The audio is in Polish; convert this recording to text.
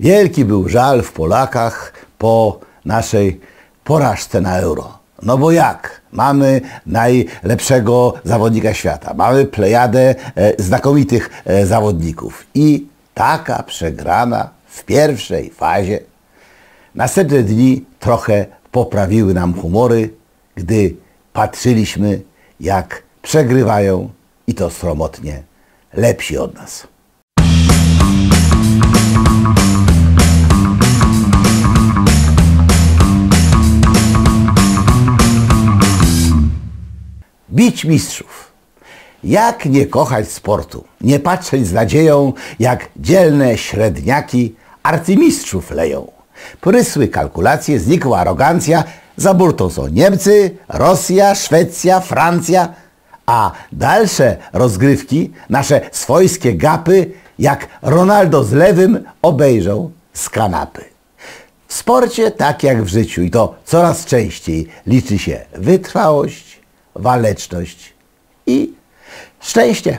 Wielki był żal w Polakach po naszej porażce na euro. No bo jak? Mamy najlepszego zawodnika świata, mamy plejadę e, znakomitych e, zawodników i taka przegrana w pierwszej fazie. Następne dni trochę poprawiły nam humory, gdy patrzyliśmy, jak przegrywają i to sromotnie lepsi od nas. Bić mistrzów. Jak nie kochać sportu? Nie patrzeć z nadzieją, jak dzielne średniaki arcymistrzów leją. Prysły kalkulacje, znikła arogancja, za burtą są Niemcy, Rosja, Szwecja, Francja, a dalsze rozgrywki, nasze swojskie gapy, jak Ronaldo z lewym obejrzą z kanapy. W sporcie tak jak w życiu i to coraz częściej liczy się wytrwałość, waleczność i szczęście.